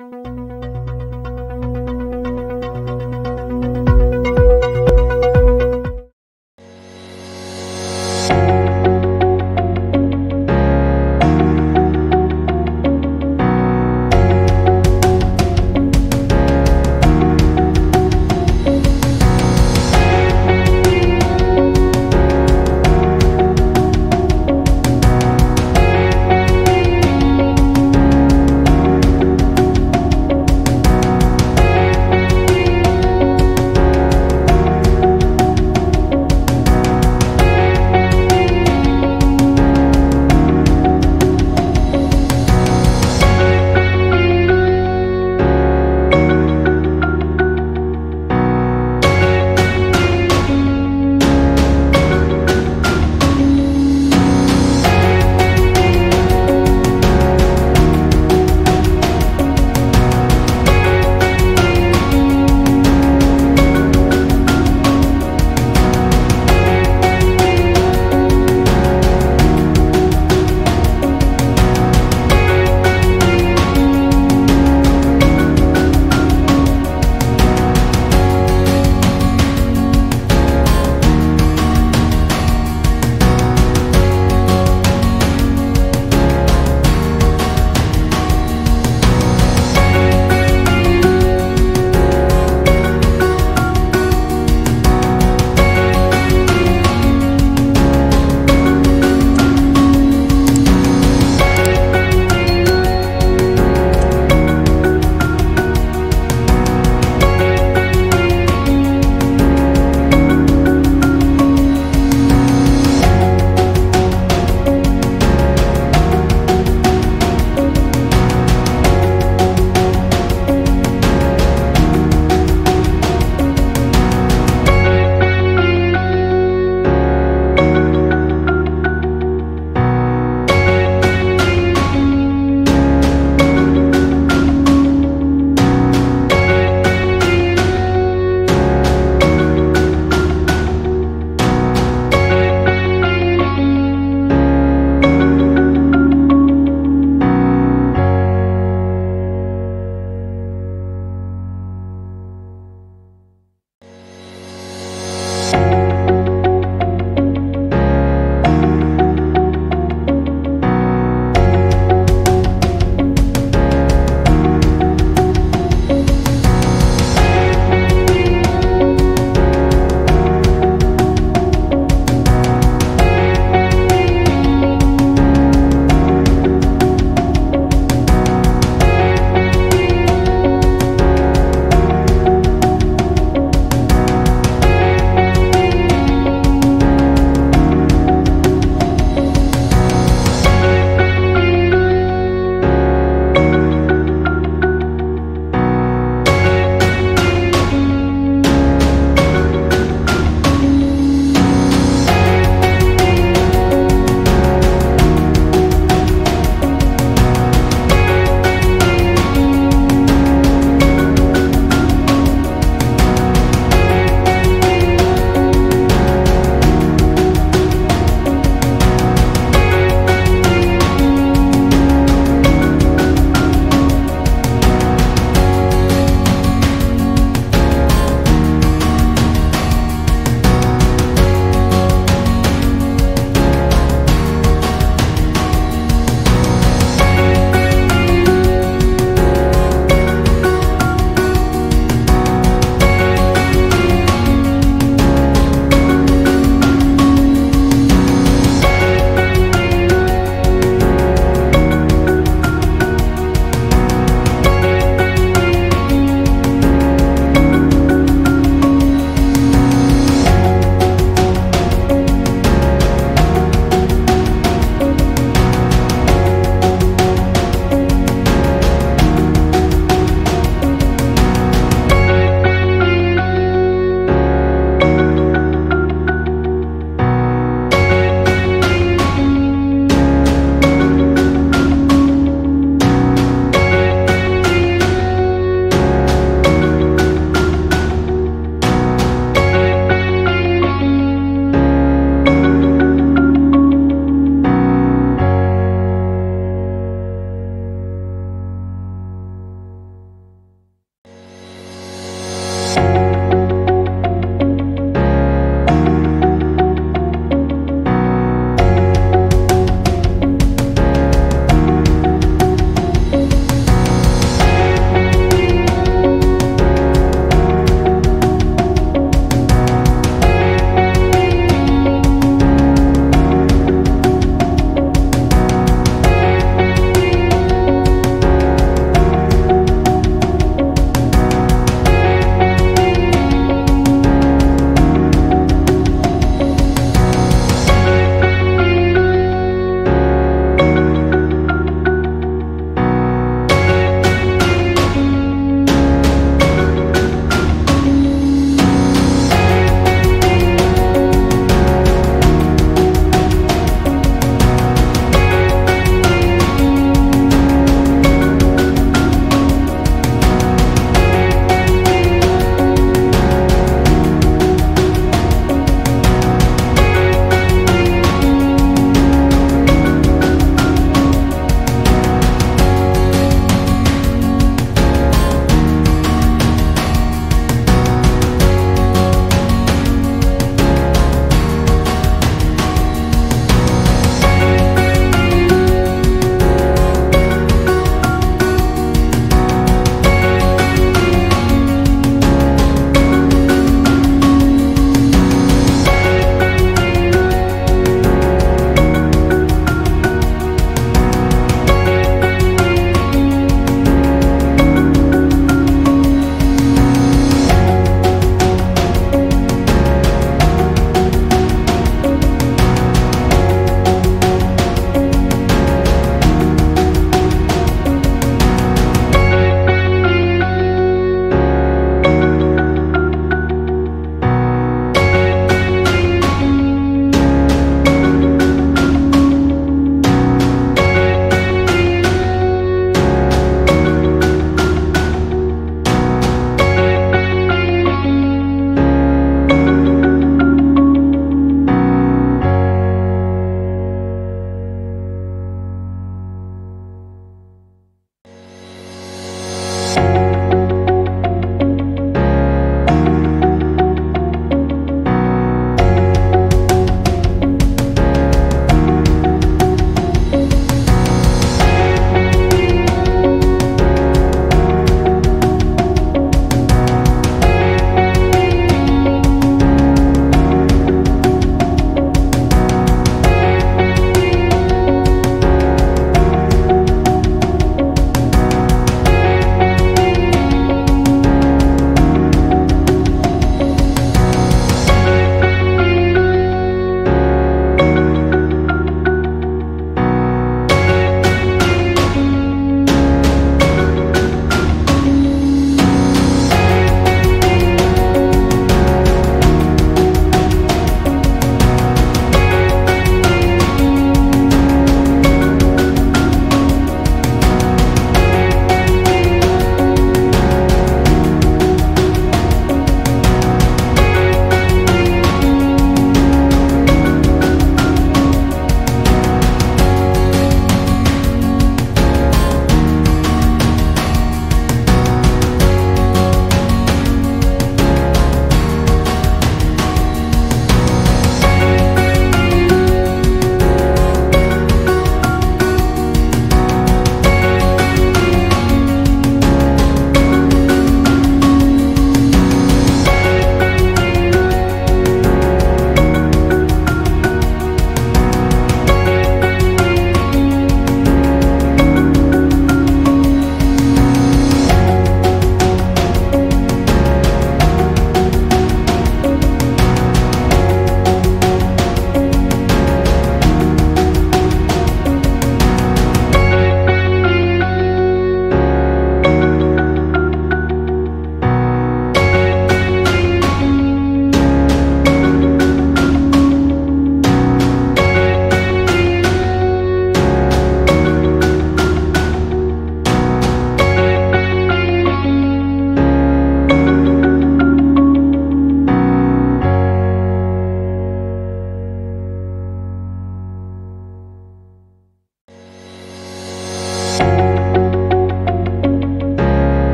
Música